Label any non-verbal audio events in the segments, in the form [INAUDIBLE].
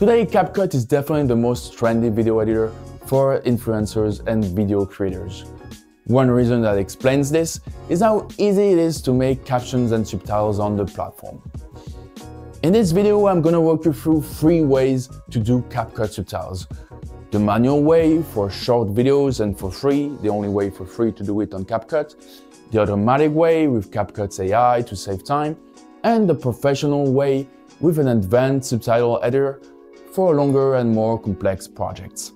Today, CapCut is definitely the most trendy video editor for influencers and video creators. One reason that explains this is how easy it is to make captions and subtitles on the platform. In this video, I'm gonna walk you through three ways to do CapCut subtitles. The manual way for short videos and for free, the only way for free to do it on CapCut. The automatic way with CapCut's AI to save time. And the professional way with an advanced subtitle editor for longer and more complex projects.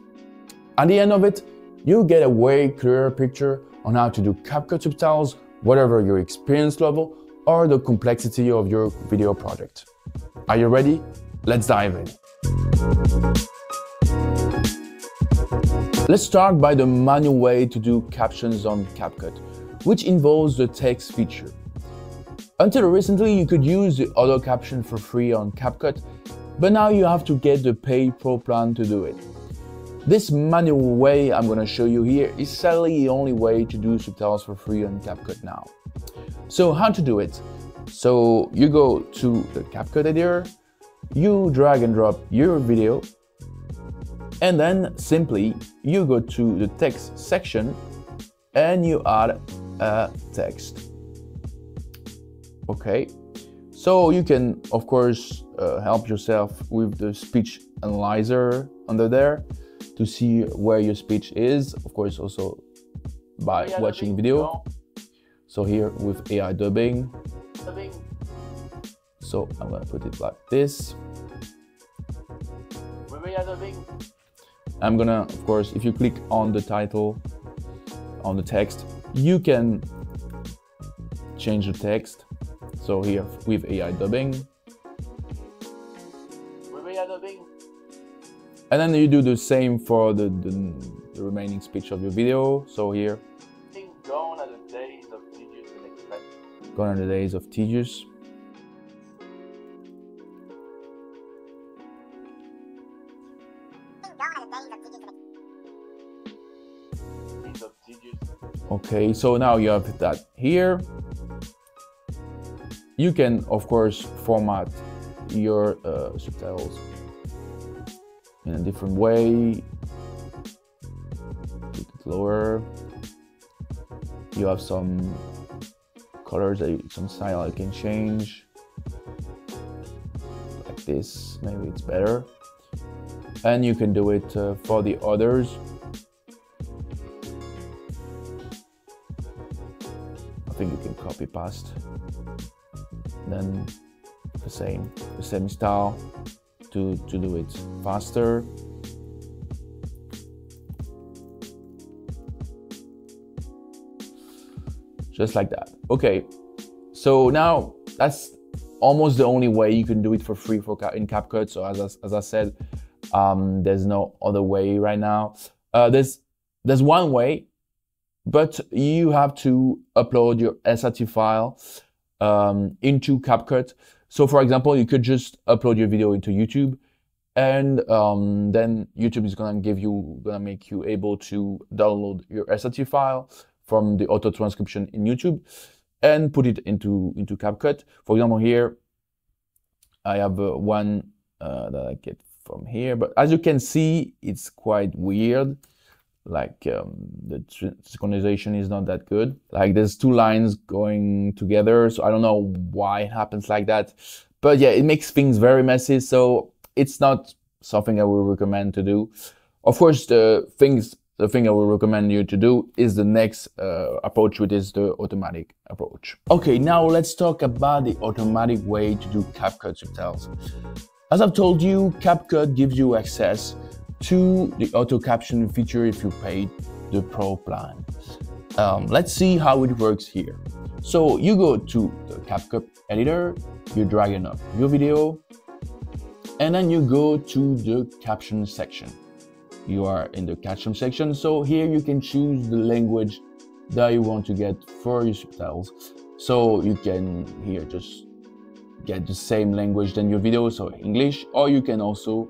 At the end of it, you get a way clearer picture on how to do CapCut subtitles, whatever your experience level or the complexity of your video project. Are you ready? Let's dive in. Let's start by the manual way to do captions on CapCut, which involves the text feature. Until recently, you could use the auto caption for free on CapCut, but now you have to get the paid pro plan to do it. This manual way I'm going to show you here is sadly the only way to do subtitles for free on CapCut now. So how to do it? So you go to the CapCut editor, you drag and drop your video, and then simply you go to the text section and you add a text. Okay, so you can of course uh, help yourself with the speech analyzer under there to see where your speech is. Of course, also by AI watching video. So here with AI dubbing. dubbing. So I'm gonna put it like this. With AI dubbing. I'm gonna, of course, if you click on the title, on the text, you can change the text. So here with AI dubbing. With AI dubbing. And then you do the same for the, the, the remaining speech of your video. So here. Gone are the days of tedious and Gone are the days of tedious. Okay, so now you have that here. You can, of course, format your uh, subtitles in a different way. Put it lower. You have some colors that you, some style I can change. Like this, maybe it's better. And you can do it uh, for the others. I think you can copy past. Then the same, the same style to, to do it faster. Just like that. Okay, so now that's almost the only way you can do it for free for in CapCut. So as I, as I said, um, there's no other way right now. Uh, there's there's one way, but you have to upload your SRT file um, into CapCut. So for example, you could just upload your video into YouTube and um, then YouTube is gonna give you, gonna make you able to download your SRT file from the auto transcription in YouTube and put it into, into CapCut. For example, here, I have uh, one uh, that I get from here, but as you can see, it's quite weird like um, the synchronization is not that good. Like there's two lines going together, so I don't know why it happens like that. But yeah, it makes things very messy, so it's not something I would recommend to do. Of course, the things the thing I would recommend you to do is the next uh, approach, which is the automatic approach. Okay, now let's talk about the automatic way to do CapCut subtitles. As I've told you, CapCut gives you access to the auto caption feature if you paid the pro plan. Um, let's see how it works here. So you go to the CapCut editor, you drag in up your video, and then you go to the caption section. You are in the caption section, so here you can choose the language that you want to get for your subtitles. So you can here just get the same language than your video, so English, or you can also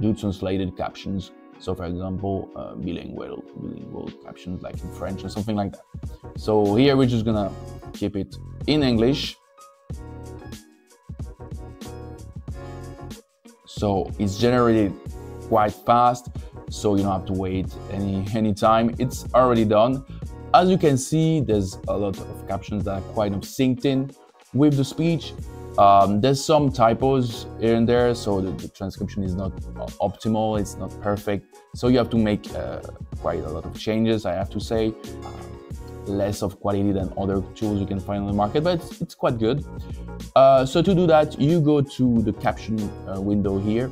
do translated captions. So for example, uh, bilingual, bilingual captions like in French or something like that. So here we're just gonna keep it in English. So it's generated quite fast, so you don't have to wait any any time. It's already done. As you can see, there's a lot of captions that are quite synced in with the speech. Um, there's some typos here and there, so the, the, transcription is not optimal, it's not perfect. So you have to make uh, quite a lot of changes, I have to say. Uh, less of quality than other tools you can find on the market, but it's, it's quite good. Uh, so to do that, you go to the caption uh, window here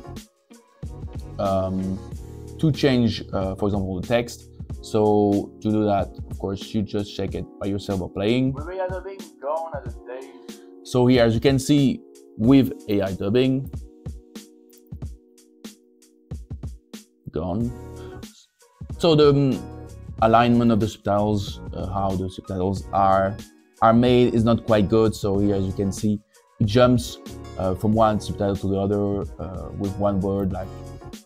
um, to change, uh, for example, the text. So to do that, of course, you just check it by yourself by playing. So here, as you can see, with AI dubbing, gone. So the um, alignment of the subtitles, uh, how the subtitles are are made is not quite good. So here, as you can see, it jumps uh, from one subtitle to the other uh, with one word, like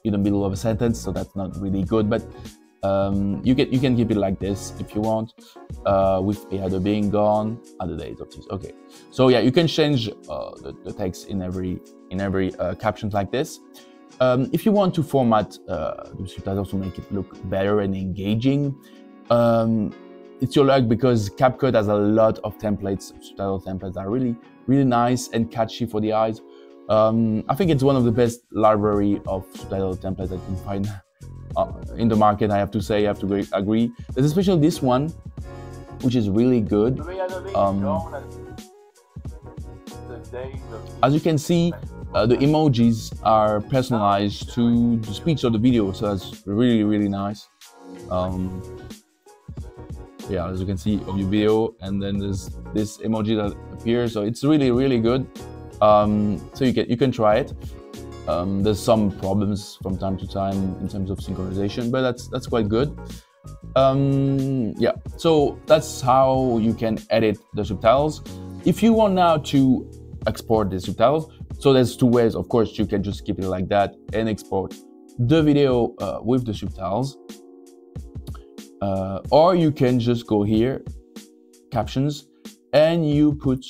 in the middle of a sentence. So that's not really good. But um, you can you can keep it like this if you want, uh, with header being gone other the date of this. Okay, so yeah, you can change uh, the, the, text in every in every uh, captions like this. Um, if you want to format uh, the subtitles to make it look better and engaging, um, it's your luck because CapCut has a lot of templates, subtitle templates that are really really nice and catchy for the eyes. Um, I think it's one of the best library of subtitle templates I can find [LAUGHS] uh, in the market. I have to say, I have to agree. There's especially this one, which is really good. Um, as you can see, uh, the emojis are personalized to the speech of the video, so that's really, really nice. Um, yeah, as you can see of your video, and then there's this emoji that appears, so it's really, really good. Um, so you can you can try it. Um, there's some problems from time to time in terms of synchronization, but that's that's quite good. Um, yeah, so that's how you can edit the subtitles. If you want now to export the subtitles, so there's two ways. Of course, you can just keep it like that and export the video uh, with the subtitles, uh, or you can just go here, captions, and you put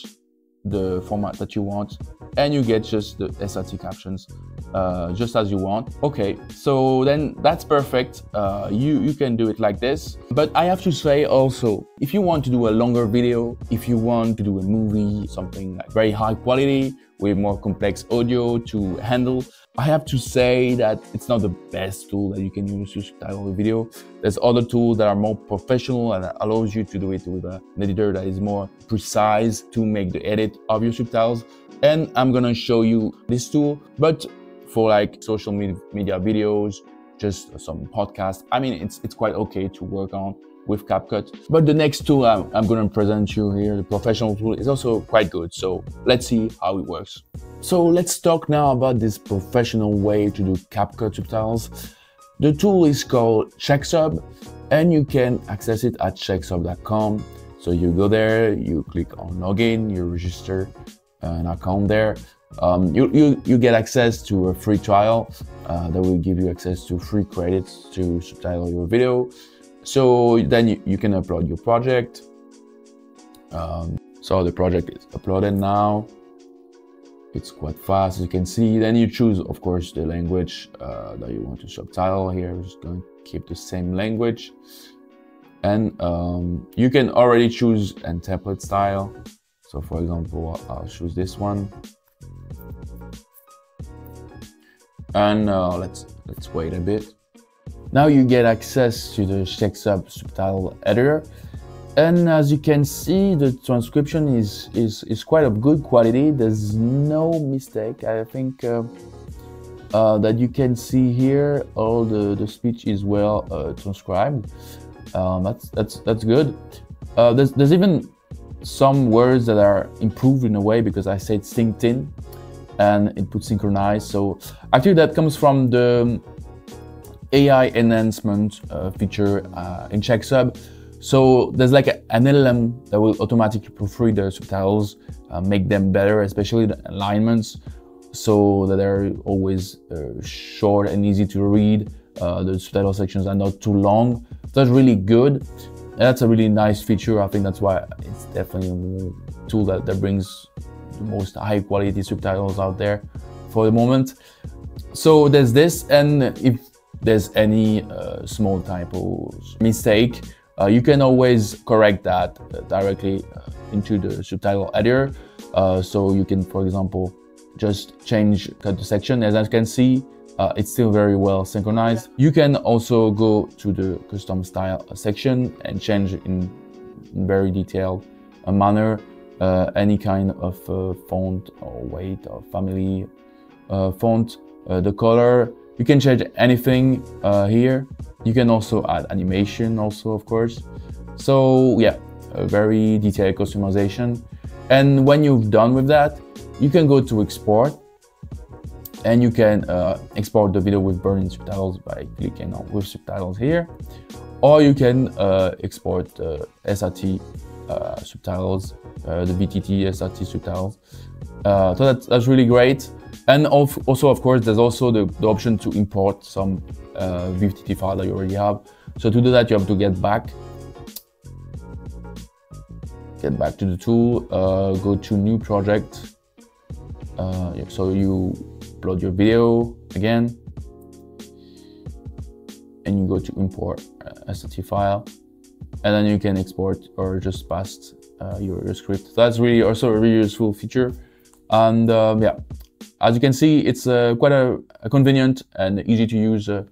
the format that you want and you get just the SRT captions uh, just as you want. Okay, so then that's perfect. Uh, you, you can do it like this. But I have to say also, if you want to do a longer video, if you want to do a movie, something like very high quality with more complex audio to handle, I have to say that it's not the best tool that you can use to subtitle a video. There's other tools that are more professional and allows you to do it with an editor that is more precise to make the edit of your subtitles. And I'm gonna show you this tool, but for like social media videos, just some podcast. I mean, it's, it's quite okay to work on with CapCut. But the next tool I'm, I'm going to present you here, the professional tool, is also quite good. So let's see how it works. So let's talk now about this professional way to do CapCut subtitles. The tool is called CheckSub and you can access it at checksub.com. So you go there, you click on login, you register an account there. Um, you, you, you get access to a free trial uh, that will give you access to free credits to subtitle your video. So then you, you can upload your project. Um, so the project is uploaded now. It's quite fast, as you can see. Then you choose, of course, the language uh, that you want to subtitle here. I'm just going to keep the same language. And um, you can already choose a template style. So for example, I'll choose this one. And uh, let's let's wait a bit. Now you get access to the CheckSub subtitle editor. And as you can see, the transcription is, is, is quite of good quality. There's no mistake. I think uh, uh, that you can see here, all the, the speech is well uh, transcribed. Um, that's, that's, that's good. Uh, there's, there's even some words that are improved in a way because I said synced in and it puts synchronized. So actually that comes from the AI enhancement uh, feature uh, in CheckSub. So there's like a, an LLM that will automatically proofread the subtitles, uh, make them better, especially the alignments, so that they're always uh, short and easy to read. Uh, the subtitle sections are not too long. That's really good. That's a really nice feature. I think that's why it's definitely a tool that, that brings the most high quality subtitles out there for the moment. So there's this, and if there's any uh, small typos, mistake, uh, you can always correct that uh, directly uh, into the subtitle editor. Uh, so you can, for example, just change cut the section. As I can see, it's still very well synchronized. You can also go to the custom style section and change in very detailed manner any kind of font or weight or family font, the color. You can change anything uh, here. You can also add animation also, of course. So yeah, a very detailed customization. And when you've done with that, you can go to export and you can uh, export the video with built-in subtitles by clicking on with subtitles here or you can uh, export uh, SRT uh, subtitles, uh, the VTT SRT subtitles. Uh, so that's, that's really great. And also, of course, there's also the, the option to import some VTT file that you already have. So to do that, you have to get back get back to the tool, uh, go to new project. Uh, so you upload your video again, and you go to import uh, SRT file, and then you can export or just paste uh, your, your, script. That's really also a really useful feature. And um, yeah, as you can see, it's uh, quite a, a, convenient and easy to use uh,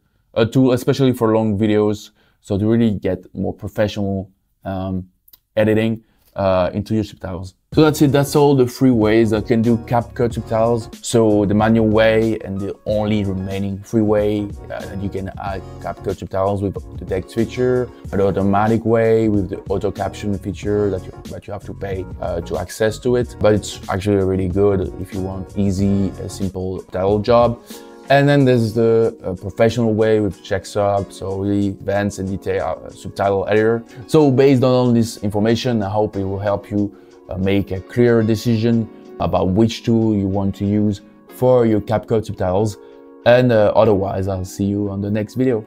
tool, especially for long videos. So to really get more professional um, editing, uh, into your subtitles. So that's it, that's all the three ways I can do CapCut subtitles. So the manual way and the only remaining free way uh, that you can add CapCut subtitles with the text feature, the automatic way with the auto caption feature that you, that you have to pay uh, to access to it. But it's actually really good if you want easy, simple title job. And then there's the uh, professional way with Checksub, so really advanced and detailed uh, subtitle editor. So based on all this information, I hope it will help you uh, make a clear decision about which tool you want to use for your CapCut subtitles. And uh, otherwise, I'll see you on the next video.